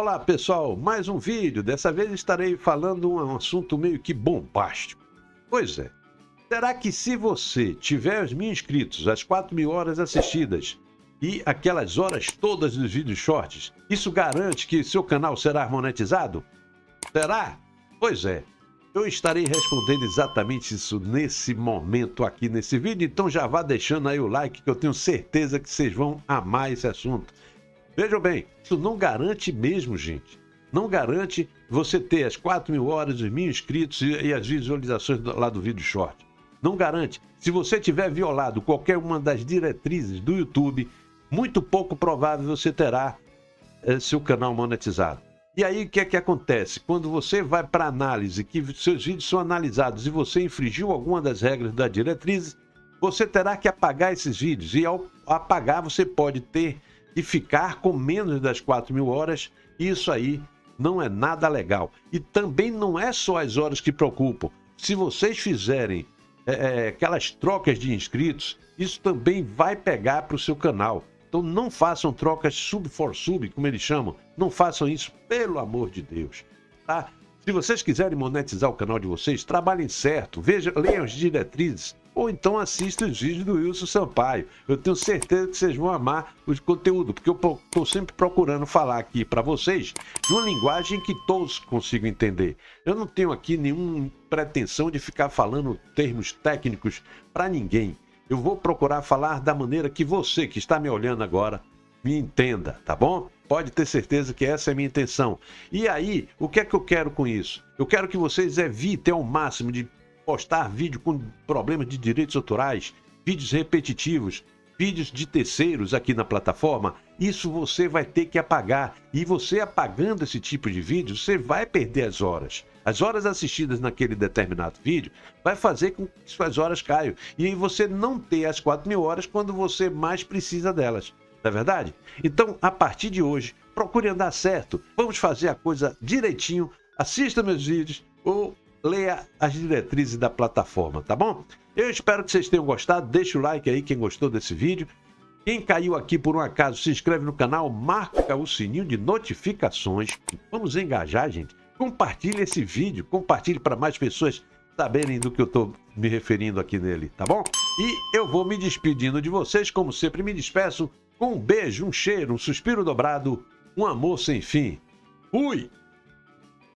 Olá pessoal, mais um vídeo. Dessa vez estarei falando um assunto meio que bombástico. Pois é, será que se você tiver os mil inscritos, as 4 mil horas assistidas e aquelas horas todas dos vídeos shorts, isso garante que seu canal será monetizado? Será? Pois é, eu estarei respondendo exatamente isso nesse momento aqui nesse vídeo, então já vá deixando aí o like que eu tenho certeza que vocês vão amar esse assunto. Vejam bem, isso não garante mesmo, gente. Não garante você ter as 4 mil horas, os mil inscritos e, as visualizações lá do vídeo short. Não garante. Se você tiver violado qualquer uma das diretrizes do YouTube, muito pouco provável você terá é, seu canal monetizado. E aí o que é que acontece? Quando você vai para análise, que seus vídeos são analisados e você infringiu alguma das regras da diretriz, você terá que apagar esses vídeos. E ao apagar, você pode ter que ficar com menos das 4 mil horas. E isso aí não é nada legal. E também não é só as horas que preocupam. Se vocês fizerem é, é aquelas trocas de inscritos, isso também vai pegar para o seu canal. Então não façam trocas sub for sub, como eles chamam. Não façam isso, pelo amor de Deus. Tá? Se vocês quiserem monetizar o canal de vocês, trabalhem certo, vejam, leiam as diretrizes, ou então assistam os vídeos do Wilson Sampaio. Eu tenho certeza que vocês vão amar o conteúdo, porque eu estou sempre procurando falar aqui para vocês de uma linguagem que todos consigam entender. Eu não tenho aqui nenhuma pretensão de ficar falando termos técnicos para ninguém eu vou procurar falar da maneira que você que está me olhando agora me entenda, tá bom? Pode ter certeza que essa é a minha intenção. E aí, o que é que eu quero com isso? Eu quero que vocês evitem ao máximo de postar vídeo com problemas de direitos autorais, vídeos repetitivos, vídeos de terceiros aqui na plataforma. Isso você vai ter que apagar. E você apagando esse tipo de vídeo, você vai perder as horas. As horas assistidas naquele determinado vídeo vai fazer com que suas horas caiam. E aí você não ter as 4 mil horas quando você mais precisa delas. Não é verdade? Então, a partir de hoje, procure andar certo. Vamos fazer a coisa direitinho. Assista meus vídeos ou leia as diretrizes da plataforma, tá bom? Eu espero que vocês tenham gostado. Deixa o like aí quem gostou desse vídeo. Quem caiu aqui por um acaso, se inscreve no canal, marca o sininho de notificações. Vamos engajar, gente. Compartilhe esse vídeo, compartilhe para mais pessoas saberem do que eu estou me referindo aqui nele, tá bom? E eu vou me despedindo de vocês, como sempre me despeço, com um beijo, um cheiro, um suspiro dobrado, um amor sem fim. Fui!